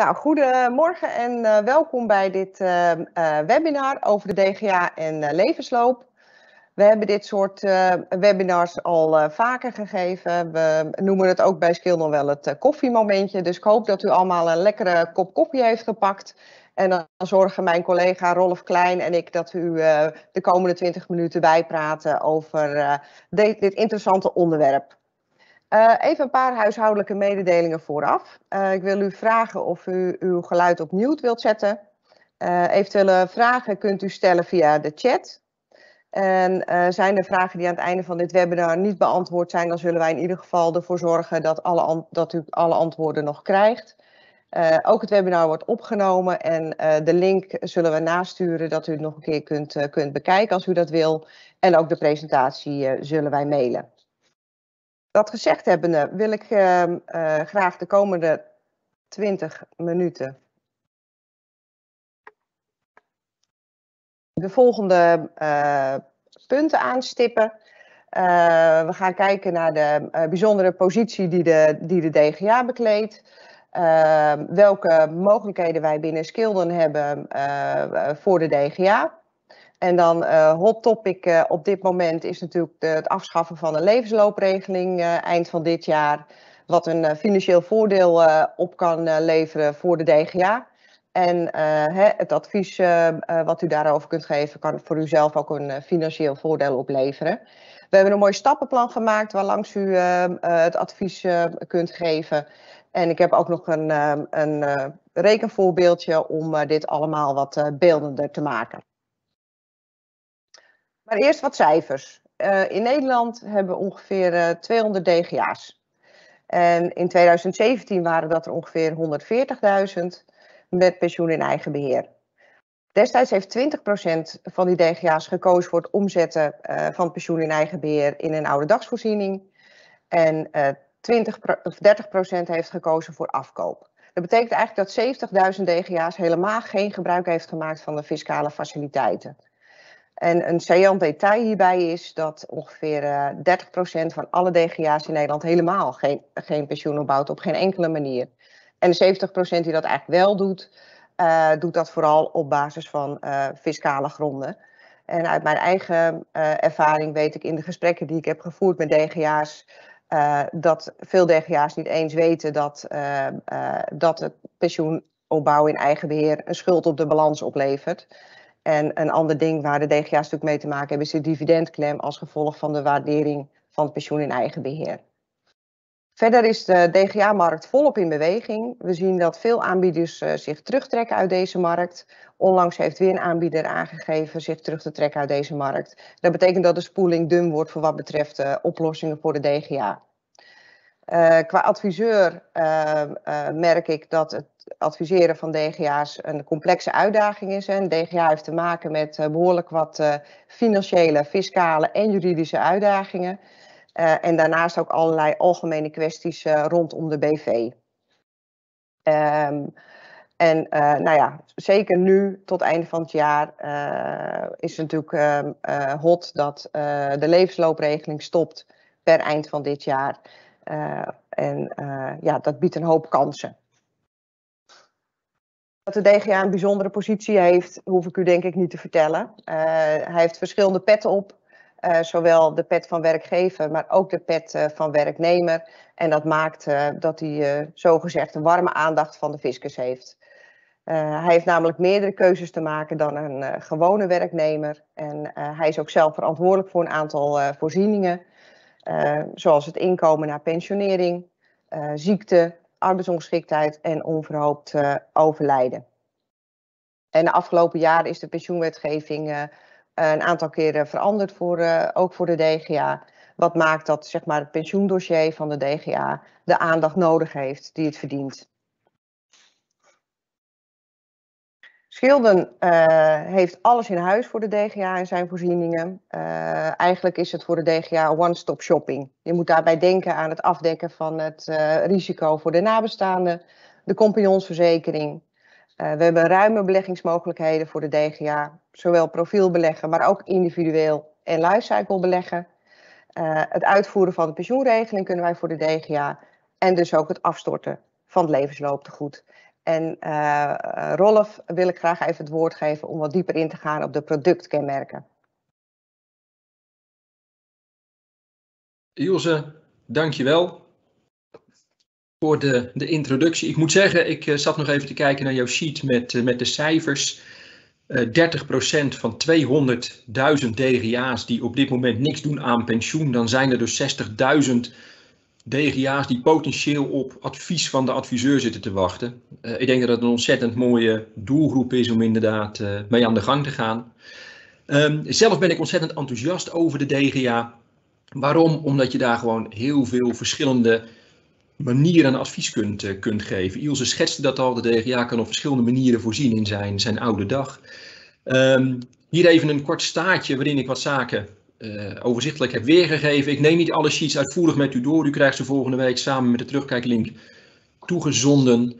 Nou, goedemorgen en uh, welkom bij dit uh, uh, webinar over de DGA en levensloop. We hebben dit soort webinars al vaker gegeven. We noemen het ook bij Skill nog wel het koffiemomentje. Dus ik hoop dat u allemaal een lekkere kop koffie heeft gepakt. En dan zorgen mijn collega Rolf Klein en ik dat u de komende 20 minuten bijpraten over dit interessante onderwerp. Uh, even een paar huishoudelijke mededelingen vooraf. Uh, ik wil u vragen of u uw geluid op mute wilt zetten. Uh, eventuele vragen kunt u stellen via de chat. En zijn er vragen die aan het einde van dit webinar niet beantwoord zijn, dan zullen wij in ieder geval ervoor zorgen dat, alle dat u alle antwoorden nog krijgt. ook het webinar wordt opgenomen en de link zullen we nasturen dat u het nog een keer kunt, kunt bekijken als u dat wil. En ook de presentatie zullen wij mailen. Dat gezegd hebbende wil ik uh, uh, graag de komende 20 minuten de volgende uh, punten aanstippen. we gaan kijken naar de bijzondere positie die de, die de DGA bekleedt. welke mogelijkheden wij binnen Skilden hebben voor de DGA. En dan uh, hot topic uh, op dit moment is natuurlijk de, het afschaffen van een levensloopregeling uh, eind van dit jaar. Wat een financieel voordeel op kan leveren voor de DGA. En hè, het advies wat u daarover kunt geven kan voor uzelf ook een financieel voordeel opleveren. We hebben een mooi stappenplan gemaakt waarlangs u het advies kunt geven. En ik heb ook nog een, een rekenvoorbeeldje om dit allemaal wat beeldender te maken. Maar eerst wat cijfers. Uh, in Nederland hebben we ongeveer uh, 200 DGA's. En in 2017 waren dat er ongeveer 140.000 met pensioen in eigen beheer. Destijds heeft 20% van die DGA's gekozen voor het omzetten uh, van pensioen in eigen beheer in een oude dagsvoorziening. En 20, of 30% heeft gekozen voor afkoop. Dat betekent eigenlijk dat 70.000 DGA's helemaal geen gebruik heeft gemaakt van de fiscale faciliteiten. En een saillant detail hierbij is dat ongeveer uh, eh, 30% van alle DGA's in Nederland helemaal geen, geen pensioen opbouwt, op geen enkele manier. En de 70% die dat eigenlijk wel doet, uh, doet dat vooral op basis van uh, fiscale gronden. En uit mijn eigen ervaring weet ik in de gesprekken die ik heb gevoerd met DGA's, dat veel DGA's niet eens weten dat, dat het pensioenopbouw in eigen beheer een schuld op de balans oplevert. En een ander ding waar de DGA's natuurlijk mee te maken hebben, is de dividendklem als gevolg van de waardering van het pensioen in eigen beheer. Verder is de DGA-markt volop in beweging. We zien dat veel aanbieders uh, zich terugtrekken uit deze markt. Onlangs heeft weer een aanbieder aangegeven zich terug te trekken uit deze markt. Dat betekent dat de spoeling dun wordt voor wat betreft uh, oplossingen voor de DGA. Uh, qua adviseur merk ik dat het adviseren van DGA's een complexe uitdaging is. Een DGA heeft te maken met uh, behoorlijk wat uh, financiële, fiscale en juridische uitdagingen. Uh, en daarnaast ook allerlei algemene kwesties rondom de BV. Um, en nou ja, zeker nu tot einde van het jaar is het natuurlijk hot dat de levensloopregeling stopt per eind van dit jaar. en ja, dat biedt een hoop kansen. Dat de DGA een bijzondere positie heeft, hoef ik u denk ik niet te vertellen. Uh, hij heeft verschillende petten op. Uh, zowel de pet van werkgever, maar ook de pet uh, van werknemer. En dat maakt dat hij zogezegd een warme aandacht van de fiscus heeft. hij heeft namelijk meerdere keuzes te maken dan een gewone werknemer. En hij is ook zelf verantwoordelijk voor een aantal voorzieningen. zoals het inkomen naar pensionering, ziekte, arbeidsongeschiktheid en onverhoopt uh, overlijden. En de afgelopen jaren is de pensioenwetgeving uh, een aantal keren veranderd, voor, uh, ook voor de DGA. Wat maakt dat zeg maar, het pensioendossier van de DGA de aandacht nodig heeft die het verdient. Schilden uh, heeft alles in huis voor de DGA en zijn voorzieningen. Uh, eigenlijk is het voor de DGA one-stop shopping. Je moet daarbij denken aan het afdekken van het uh, risico voor de nabestaanden, de compagnonsverzekering. we hebben ruime beleggingsmogelijkheden voor de DGA, zowel profielbeleggen, maar ook individueel en lifecycle beleggen. het uitvoeren van de pensioenregeling kunnen wij voor de DGA en dus ook het afstorten van het levenslooptegoed. En uh, Rolf wil ik graag even het woord geven om wat dieper in te gaan op de productkenmerken. Ilse, dankjewel voor de, de introductie. Ik moet zeggen, ik uh, zat nog even te kijken naar jouw sheet met, uh, met de cijfers. Uh, 30% van 200.000 DGA's die op dit moment niks doen aan pensioen. Dan zijn er dus 60.000 DGA's die potentieel op advies van de adviseur zitten te wachten. ik denk dat het een ontzettend mooie doelgroep is om inderdaad mee aan de gang te gaan. Um, zelf ben ik ontzettend enthousiast over de DGA. Waarom? Omdat je daar gewoon heel veel verschillende manieren aan advies kunt, uh, kunt geven. Ilse schetste dat al, de DGA kan op verschillende manieren voorzien in zijn, zijn oude dag. Um, hier even een kort staartje waarin ik wat zaken uh, overzichtelijk heb weergegeven. Ik neem niet alle sheets uitvoerig met u door. U krijgt ze volgende week samen met de terugkijklink toegezonden.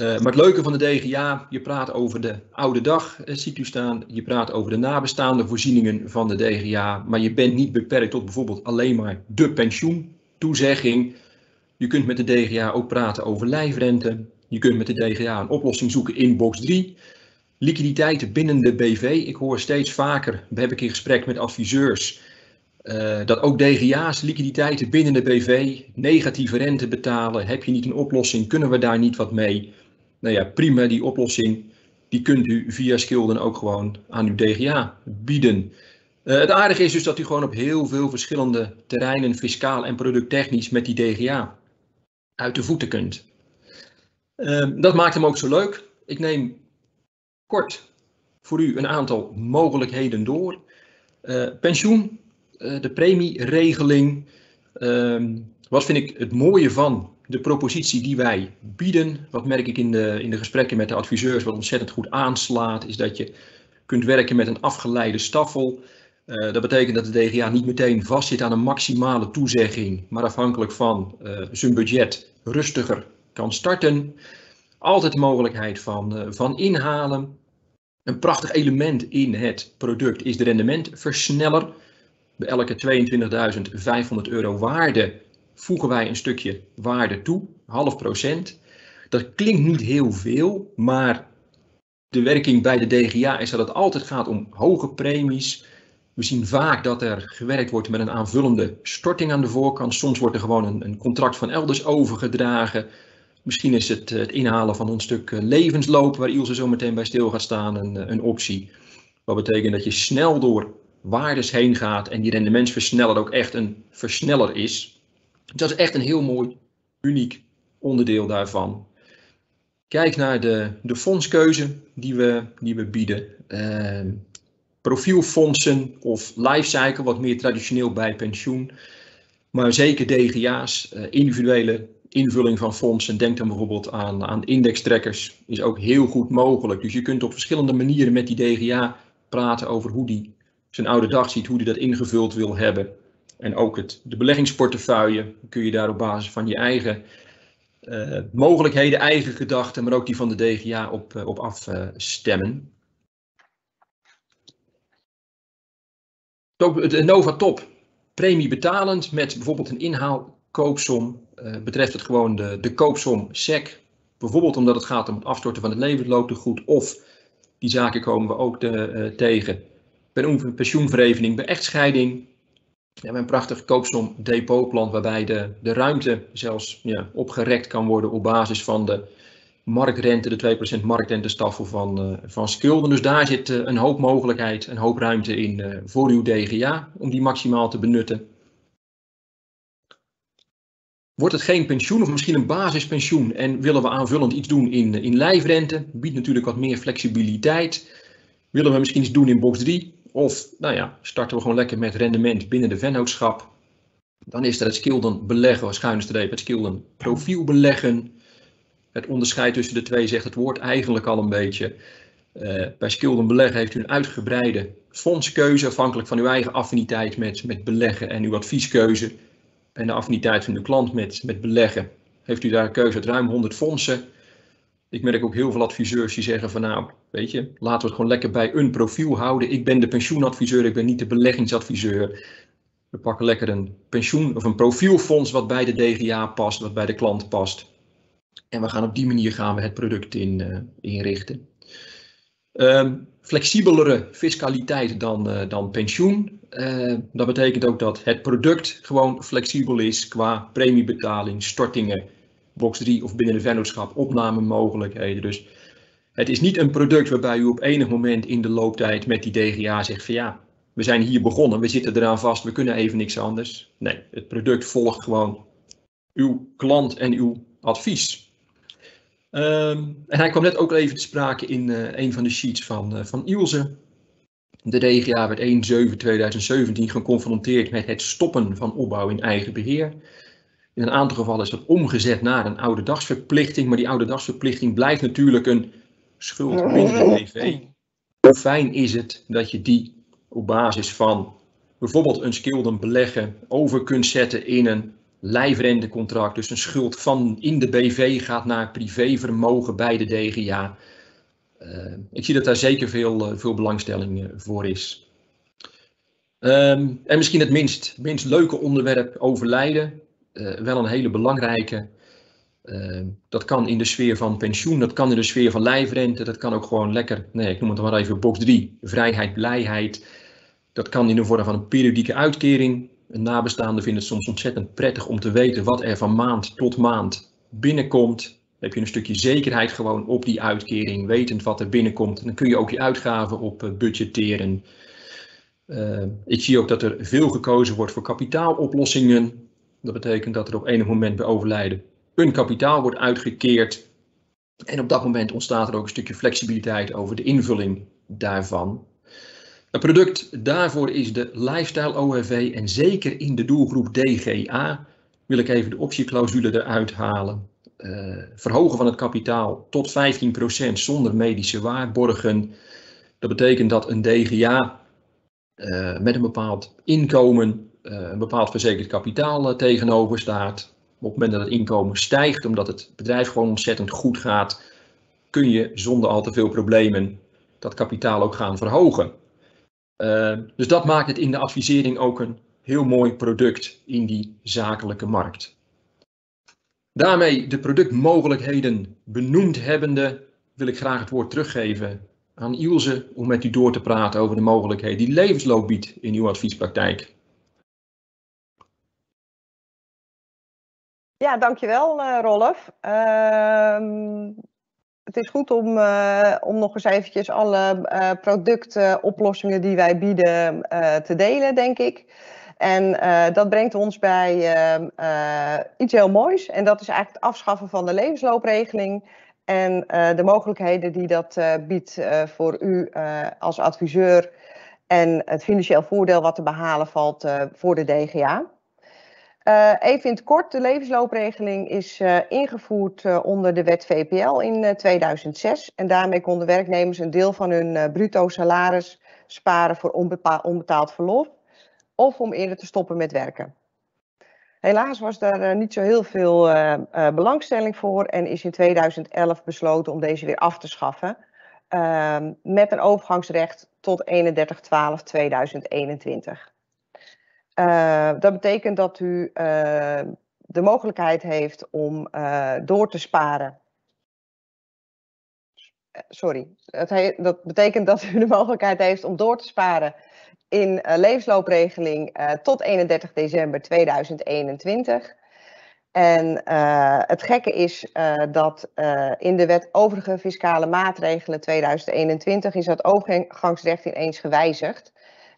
Uh, maar het leuke van de DGA, je praat over de oude dag, uh, ziet u staan. Je praat over de nabestaande voorzieningen van de DGA. Maar je bent niet beperkt tot bijvoorbeeld alleen maar de pensioentoezegging. Je kunt met de DGA ook praten over lijfrente. Je kunt met de DGA een oplossing zoeken in box 3. Liquiditeiten binnen de BV. Ik hoor steeds vaker, heb ik in gesprek met adviseurs, uh, dat ook DGA's liquiditeiten binnen de BV negatieve rente betalen. Heb je niet een oplossing? Kunnen we daar niet wat mee? Nou ja, prima, die oplossing die kunt u via Skilden ook gewoon aan uw DGA bieden. Uh, het aardige is dus dat u gewoon op heel veel verschillende terreinen, fiscaal en producttechnisch, met die DGA uit de voeten kunt. Uh, dat maakt hem ook zo leuk. Ik neem kort voor u een aantal mogelijkheden door. Uh, pensioen, uh, de premieregeling. Uh, wat vind ik het mooie van de propositie die wij bieden? Wat merk ik in de, in de gesprekken met de adviseurs, wat ontzettend goed aanslaat, is dat je kunt werken met een afgeleide staffel. Uh, dat betekent dat de DGA niet meteen vastzit aan een maximale toezegging, maar afhankelijk van zijn budget rustiger kan starten. Altijd de mogelijkheid van, uh, van inhalen. Een prachtig element in het product is de rendementversneller. Bij elke 22.500 euro waarde voegen wij een stukje waarde toe, half procent. Dat klinkt niet heel veel, maar de werking bij de DGA is dat het altijd gaat om hoge premies we zien vaak dat er gewerkt wordt met een aanvullende storting aan de voorkant. Soms wordt er gewoon een contract van elders overgedragen. Misschien is het, het inhalen van een stuk eh, levensloop, waar Ilse zo meteen bij stil gaat staan, een, een optie. Wat betekent dat je snel door waardes heen gaat en die rendementsversneller ook echt een versneller is. Dat is echt een heel mooi, uniek onderdeel daarvan. Kijk naar de, de fondskeuze die we, die we bieden. Uh, profielfondsen of lifecycle, wat meer traditioneel bij pensioen. Maar zeker DGA's, individuele invulling van fondsen. Denk dan bijvoorbeeld aan, aan indextrekkers, is ook heel goed mogelijk. Dus je kunt op verschillende manieren met die DGA praten over hoe die zijn oude dag ziet, hoe die dat ingevuld wil hebben. En ook het, de beleggingsportefeuille kun je daar op basis van je eigen uh, mogelijkheden, eigen gedachten, maar ook die van de DGA op, uh, op afstemmen. De Nova Top, premie betalend met bijvoorbeeld een inhaalkoopsom. Uh, betreft het gewoon de, de koopsom SEC. Bijvoorbeeld omdat het gaat om het afstorten van het levenslooptegoed. Of die zaken komen we ook de, uh, tegen. Bij pensioenverevening, bij echtscheiding. We hebben een prachtig koopsom depotplan waarbij de, de ruimte zelfs ja, opgerekt kan worden op basis van de markrente, de 2% markrentestaffel van, uh, van Skulden. Dus daar zit een hoop mogelijkheid, een hoop ruimte in voor uw DGA om die maximaal te benutten. Wordt het geen pensioen of misschien een basispensioen en willen we aanvullend iets doen in, in lijfrente, biedt natuurlijk wat meer flexibiliteit. Willen we misschien iets doen in box 3 of nou ja, starten we gewoon lekker met rendement binnen de vennootschap. Dan is er het skilden beleggen, schuine streep, het skilden profiel beleggen het onderscheid tussen de twee zegt het woord eigenlijk al een beetje. Uh, bij Skilden Beleggen heeft u een uitgebreide fondskeuze afhankelijk van uw eigen affiniteit met, met beleggen en uw advieskeuze. En de affiniteit van de klant met, met beleggen. Heeft u daar een keuze uit ruim 100 fondsen. Ik merk ook heel veel adviseurs die zeggen van nou, weet je, laten we het gewoon lekker bij een profiel houden. Ik ben de pensioenadviseur, ik ben niet de beleggingsadviseur. We pakken lekker een pensioen of een profielfonds wat bij de DGA past, wat bij de klant past. En we gaan op die manier gaan we het product in, inrichten. Um, flexibelere fiscaliteit dan, uh, dan pensioen. Uh, dat betekent ook dat het product gewoon flexibel is qua premiebetaling, stortingen, box 3 of binnen de vennootschap opnamemogelijkheden. Dus het is niet een product waarbij u op enig moment in de looptijd met die DGA zegt van ja, we zijn hier begonnen, we zitten eraan vast, we kunnen even niks anders. Nee, het product volgt gewoon uw klant en uw advies. Um, en hij kwam net ook even te sprake in uh, een van de sheets van, uh, van Ilse. De DGA werd 1-7-2017 geconfronteerd met het stoppen van opbouw in eigen beheer. In een aantal gevallen is dat omgezet naar een oude dagsverplichting, maar die oude dagsverplichting blijft natuurlijk een schuld binnen de BV. Hoe fijn is het dat je die op basis van bijvoorbeeld een skilden beleggen over kunt zetten in een lijfrentecontract, dus een schuld van in de BV gaat naar privévermogen bij de DGA. Eh, ik zie dat daar zeker veel, uh, veel belangstelling uh, voor is. Um, en misschien het minst, minst leuke onderwerp overlijden. wel een hele belangrijke. Ehm, dat kan in de sfeer van pensioen, dat kan in de sfeer van lijfrente, dat kan ook gewoon lekker, nee, ik noem het maar even box 3, vrijheid, blijheid. Dat kan in de vorm van een periodieke uitkering, een nabestaande vindt het soms ontzettend prettig om te weten wat er van maand tot maand binnenkomt. Heb je een stukje zekerheid gewoon op die uitkering, wetend wat er binnenkomt. En dan kun je ook je uitgaven op uh, budgetteren. Uh, ik zie ook dat er veel gekozen wordt voor kapitaaloplossingen. Dat betekent dat er op enig moment bij overlijden een kapitaal wordt uitgekeerd. En op dat moment ontstaat er ook een stukje flexibiliteit over de invulling daarvan. Een product daarvoor is de Lifestyle ORV en zeker in de doelgroep DGA wil ik even de optieclausule eruit halen. Uh, verhogen van het kapitaal tot 15% zonder medische waarborgen. Dat betekent dat een DGA uh, met een bepaald inkomen uh, een bepaald verzekerd kapitaal tegenover staat. Op het moment dat het inkomen stijgt, omdat het bedrijf gewoon ontzettend goed gaat, kun je zonder al te veel problemen dat kapitaal ook gaan verhogen. Dus dat maakt het in de advisering ook een heel mooi product in die zakelijke markt. Daarmee de productmogelijkheden benoemd hebbende, wil ik graag het woord teruggeven aan Ilse om met u door te praten over de mogelijkheden die levensloop biedt in uw adviespraktijk. Ja, dankjewel uh, Rolf. Uh, het is goed om, uh, om nog eens eventjes alle uh, productoplossingen die wij bieden te delen, denk ik. En dat brengt ons bij iets heel moois. En dat is eigenlijk het afschaffen van de levensloopregeling. En de mogelijkheden die dat biedt voor u als adviseur. En het financieel voordeel wat te behalen valt voor de DGA. Even in het kort, de levensloopregeling is ingevoerd onder de wet VPL in 2006. En daarmee konden werknemers een deel van hun bruto salaris sparen voor onbetaald verlof. Of om eerder te stoppen met werken. Helaas was daar niet zo heel veel belangstelling voor en is in 2011 besloten om deze weer af te schaffen. Ehm, met een overgangsrecht tot 31-12-2021. Uh, dat betekent dat u de mogelijkheid heeft om door te sparen. Sorry, he dat betekent dat u de mogelijkheid heeft om door te sparen in levensloopregeling tot 31 december 2021. En het gekke is dat in de wet overige fiscale maatregelen 2021 is dat overgangsrecht ineens gewijzigd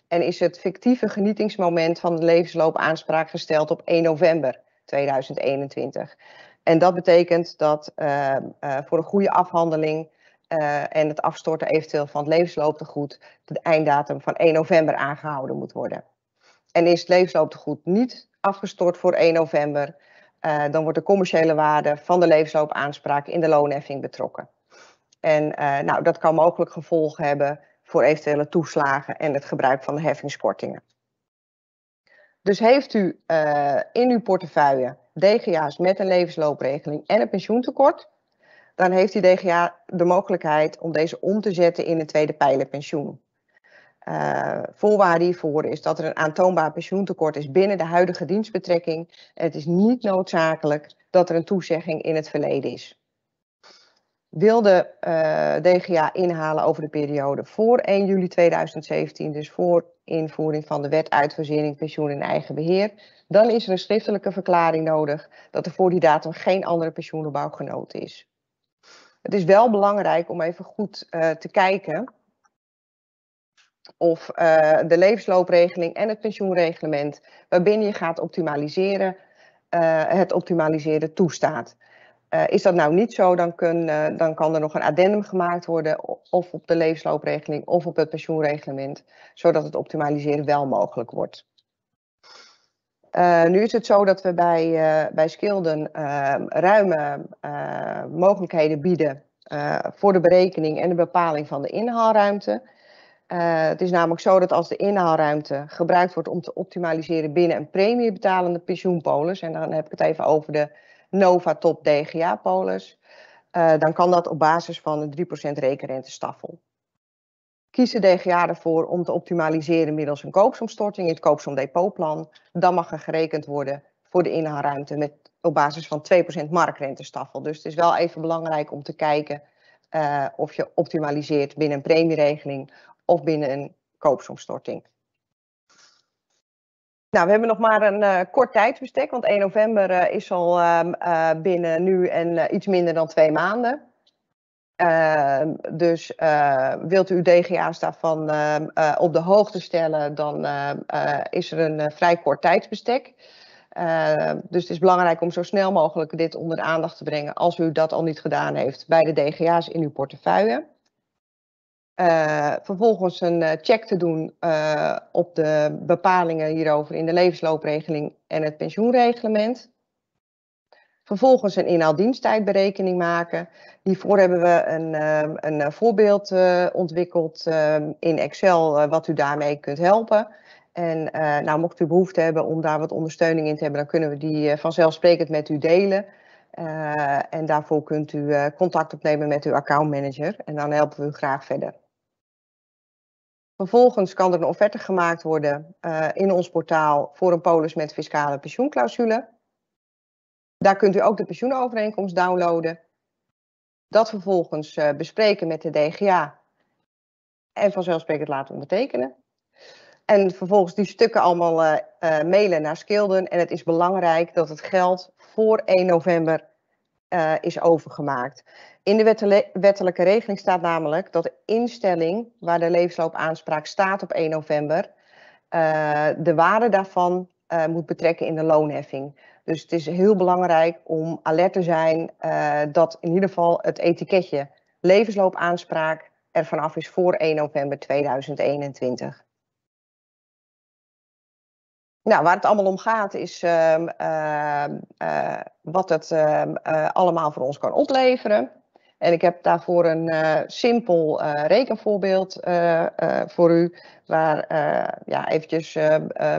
en is het fictieve genietingsmoment van de levensloopaanspraak gesteld op 1 november 2021. En dat betekent dat voor een goede afhandeling uh, en het afstorten eventueel van het levenslooptegoed de einddatum van 1 november aangehouden moet worden. En is het levenslooptegoed niet afgestort voor 1 november, dan wordt de commerciële waarde van de levensloopaanspraak in de loonheffing betrokken. En nou, dat kan mogelijk gevolgen hebben voor eventuele toeslagen en het gebruik van de heffingskortingen. Dus heeft u in uw portefeuille DGA's met een levensloopregeling en een pensioentekort, dan heeft die DGA de mogelijkheid om deze om te zetten in een tweede pijler pensioen. Uh, voorwaarde hiervoor is dat er een aantoonbaar pensioentekort is binnen de huidige dienstbetrekking. En het is niet noodzakelijk dat er een toezegging in het verleden is. Wil de uh, DGA inhalen over de periode voor 1 juli 2017, dus voor invoering van de wet uitfasering pensioen in eigen beheer, dan is er een schriftelijke verklaring nodig dat er voor die datum geen andere pensioenopbouw genoten is. Het is wel belangrijk om even goed uh, te kijken of uh, de levensloopregeling en het pensioenreglement waarbinnen je gaat optimaliseren, uh, het optimaliseren toestaat. Is dat nou niet zo, dan, kun, dan kan er nog een addendum gemaakt worden of op de levensloopregeling of op het pensioenreglement, zodat het optimaliseren wel mogelijk wordt. Nu is het zo dat we bij, bij Skilden ruime mogelijkheden bieden voor de berekening en de bepaling van de inhaalruimte. Uh, het is namelijk zo dat als de inhaalruimte gebruikt wordt om te optimaliseren binnen een premiebetalende pensioenpolis, en dan heb ik het even over de Nova Top DGA polis, uh, dan kan dat op basis van een 3% rekenrentestaffel. Kies DGA ervoor om te optimaliseren middels een koopsomstorting in het koopsomdepotplan, dan mag er gerekend worden voor de inhaalruimte met, op basis van 2% markrentestaffel. Dus het is wel even belangrijk om te kijken uh, of je optimaliseert binnen een premieregeling of binnen een koopsomstorting. Nou, we hebben nog maar een uh, kort tijdsbestek, want 1 november uh, is al uh, binnen nu en iets minder dan twee maanden. Ehm, dus wilt u DGA's daarvan ehm, op de hoogte stellen, dan is er een vrij kort tijdsbestek. dus het is belangrijk om zo snel mogelijk dit onder de aandacht te brengen, als u dat al niet gedaan heeft, bij de DGA's in uw portefeuille. Uh, vervolgens een uh, check te doen uh, op de bepalingen hierover in de levensloopregeling en het pensioenreglement. Vervolgens een inhaaldiensttijdberekening maken. Hiervoor hebben we een, een voorbeeld ontwikkeld in Excel wat u daarmee kunt helpen. En nou, mocht u behoefte hebben om daar wat ondersteuning in te hebben, dan kunnen we die vanzelfsprekend met u delen. en daarvoor kunt u contact opnemen met uw accountmanager en dan helpen we u graag verder. Vervolgens kan er een offerte gemaakt worden in ons portaal voor een polis met fiscale pensioenclausule. Daar kunt u ook de pensioenovereenkomst downloaden. Dat vervolgens uh, bespreken met de DGA en vanzelfsprekend laten ondertekenen. En vervolgens die stukken allemaal uh, mailen naar Skilden. En het is belangrijk dat het geld voor 1 november is overgemaakt. In de wettelijke regeling staat namelijk dat de instelling waar de levensloopaanspraak staat op 1 november, de waarde daarvan moet betrekken in de loonheffing. Dus het is heel belangrijk om alert te zijn uh, dat in ieder geval het etiketje levensloopaanspraak er vanaf is voor 1 november 2021. Nou, waar het allemaal om gaat is uh, uh, wat het ehm, allemaal voor ons kan opleveren. En ik heb daarvoor een uh, simpel uh, rekenvoorbeeld uh, voor u, waar ja, eventjes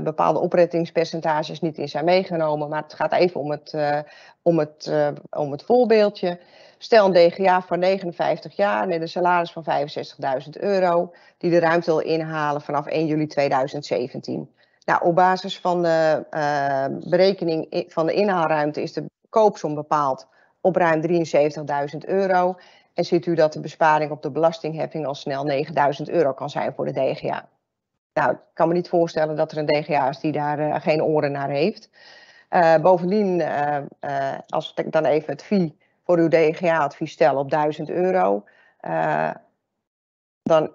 bepaalde oprettingspercentages niet in zijn meegenomen. Maar het gaat even om het, om het, om het voorbeeldje. Stel een DGA van 59 jaar met een salaris van 65.000 euro, die de ruimte wil inhalen vanaf 1 juli 2017. Nou, op basis van de berekening van de inhaalruimte is de koopsom bepaald op ruim 73.000 euro. En ziet u dat de besparing op de belastingheffing al snel 9.000 euro kan zijn voor de DGA. Nou, ik kan me niet voorstellen dat er een DGA is die daar uh, geen oren naar heeft. Uh, bovendien, uh, als ik dan even het fee voor uw DGA-advies stel op 1000 euro, dan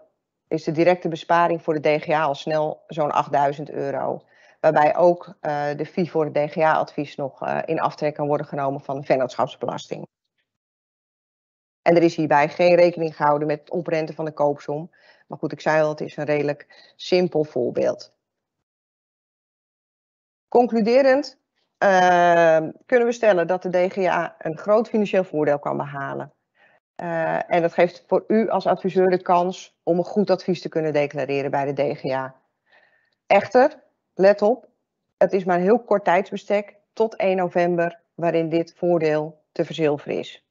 is de directe besparing voor de DGA al snel zo'n 8000 euro. Waarbij ook uh, de fee voor het DGA-advies nog uh, in aftrek kan worden genomen van de vennootschapsbelasting. En er is hierbij geen rekening gehouden met het oprenten van de koopsom. Maar goed, ik zei al, het is een redelijk simpel voorbeeld. Concluderend uh, kunnen we stellen dat de DGA een groot financieel voordeel kan behalen. Uh, en dat geeft voor u als adviseur de kans om een goed advies te kunnen declareren bij de DGA. Echter, let op, het is maar een heel kort tijdsbestek tot 1 november waarin dit voordeel te verzilveren is.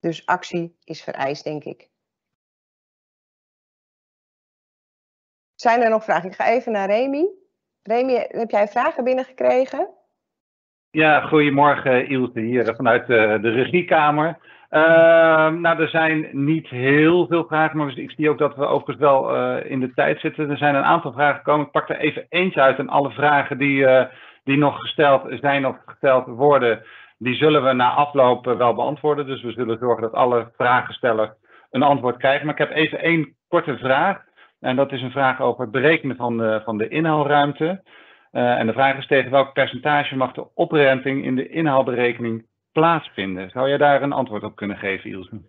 Dus actie is vereist, denk ik. Zijn er nog vragen? Ik ga even naar Remy. Remy, heb jij vragen binnengekregen? Ja, goedemorgen Ilse hier vanuit de, de regiekamer. Ehm, nou, er zijn niet heel veel vragen, maar ik zie ook dat we overigens wel uh, in de tijd zitten. Er zijn een aantal vragen gekomen. Ik pak er even eentje uit en alle vragen die, uh, die nog gesteld zijn of gesteld worden, die zullen we na afloop wel beantwoorden. Dus we zullen zorgen dat alle vragenstellers een antwoord krijgen. Maar ik heb even één korte vraag. En dat is een vraag over het berekenen van de, van de inhaalruimte. En de vraag is tegen welk percentage mag de oprenting in de inhaalberekening plaatsvinden? Zou jij daar een antwoord op kunnen geven, Ilse?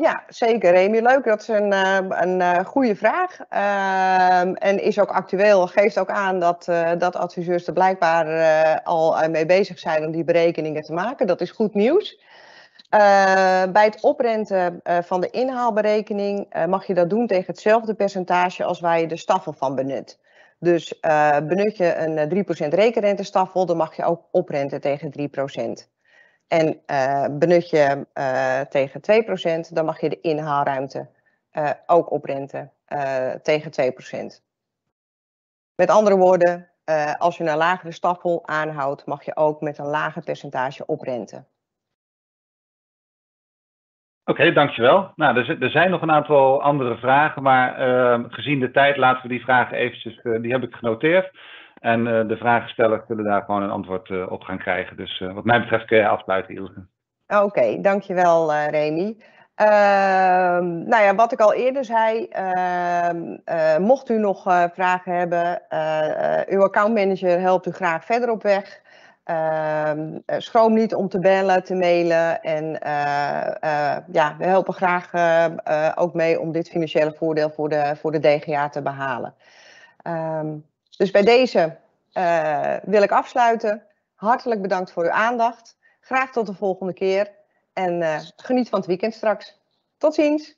Ja, zeker Remy. Leuk, dat is een, uh, een uh, goede vraag. Uh, en is ook actueel, geeft ook aan dat, dat adviseurs er blijkbaar al mee bezig zijn om die berekeningen te maken. Dat is goed nieuws. bij het oprenten van de inhaalberekening mag je dat doen tegen hetzelfde percentage als waar je de staffel van benut. Dus benut je een 3% rekenrentestaffel, dan mag je ook oprenten tegen 3%. En uh, benut je uh, tegen 2%, dan mag je de inhaalruimte uh, ook oprenten tegen 2%. Met andere woorden, als je een lagere staffel aanhoudt, mag je ook met een lager percentage oprenten. Oké, dankjewel. Nou, er, er, zijn nog een aantal andere vragen, maar gezien de tijd laten we die vragen eventjes, die heb ik genoteerd. En uh, de vragenstellers zullen daar gewoon een antwoord uh, op gaan krijgen. Dus uh, wat mij betreft kun je afsluiten, Ilse. Oké, okay, dankjewel Remy. Ehm, nou ja, wat ik al eerder zei, ehm, mocht u nog vragen hebben, uw accountmanager helpt u graag verder op weg. Ehm, schroom niet om te bellen, te mailen en ja, we helpen graag ook mee om dit financiële voordeel voor de, voor de DGA te behalen. Dus bij deze uh, wil ik afsluiten. Hartelijk bedankt voor uw aandacht. Graag tot de volgende keer. En uh, geniet van het weekend straks. Tot ziens.